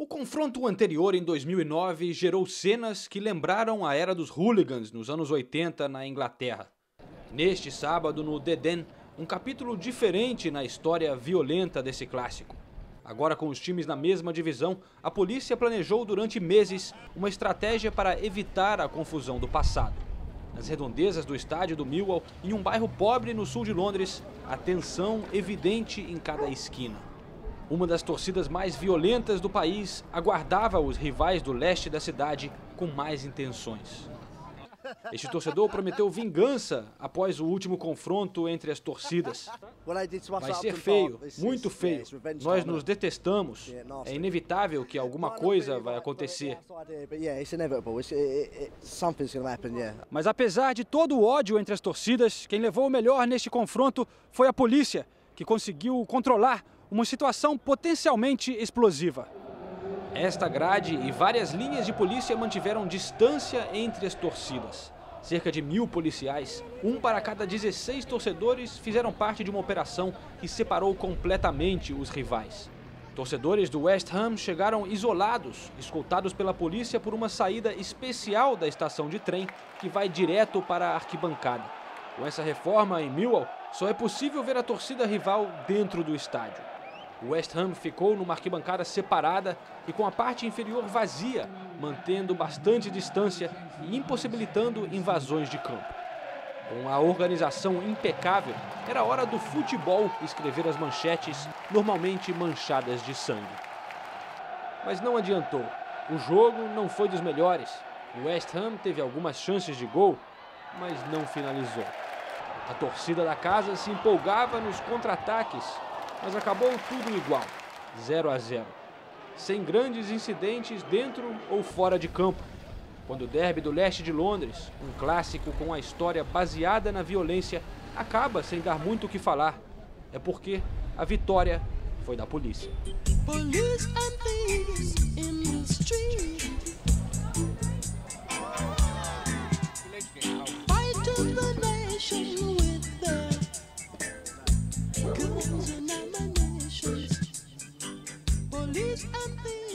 O confronto anterior, em 2009, gerou cenas que lembraram a era dos hooligans nos anos 80 na Inglaterra. Neste sábado, no The Den, um capítulo diferente na história violenta desse clássico. Agora, com os times na mesma divisão, a polícia planejou durante meses uma estratégia para evitar a confusão do passado. Nas redondezas do estádio do Millwall, em um bairro pobre no sul de Londres, a tensão evidente em cada esquina. Uma das torcidas mais violentas do país aguardava os rivais do leste da cidade com mais intenções. Este torcedor prometeu vingança após o último confronto entre as torcidas. Vai ser feio, muito feio. Nós nos detestamos. É inevitável que alguma coisa vai acontecer. Mas apesar de todo o ódio entre as torcidas, quem levou o melhor neste confronto foi a polícia, que conseguiu controlar uma situação potencialmente explosiva. Esta grade e várias linhas de polícia mantiveram distância entre as torcidas. Cerca de mil policiais, um para cada 16 torcedores, fizeram parte de uma operação que separou completamente os rivais. Torcedores do West Ham chegaram isolados, escoltados pela polícia por uma saída especial da estação de trem que vai direto para a arquibancada. Com essa reforma em Millwall, só é possível ver a torcida rival dentro do estádio. O West Ham ficou numa arquibancada separada e com a parte inferior vazia, mantendo bastante distância e impossibilitando invasões de campo. Com a organização impecável, era hora do futebol escrever as manchetes, normalmente manchadas de sangue. Mas não adiantou. O jogo não foi dos melhores. O West Ham teve algumas chances de gol, mas não finalizou. A torcida da casa se empolgava nos contra-ataques mas acabou tudo igual, 0 a 0, sem grandes incidentes dentro ou fora de campo. Quando o derby do leste de Londres, um clássico com a história baseada na violência, acaba sem dar muito o que falar, é porque a vitória foi da polícia. Police leaves and things.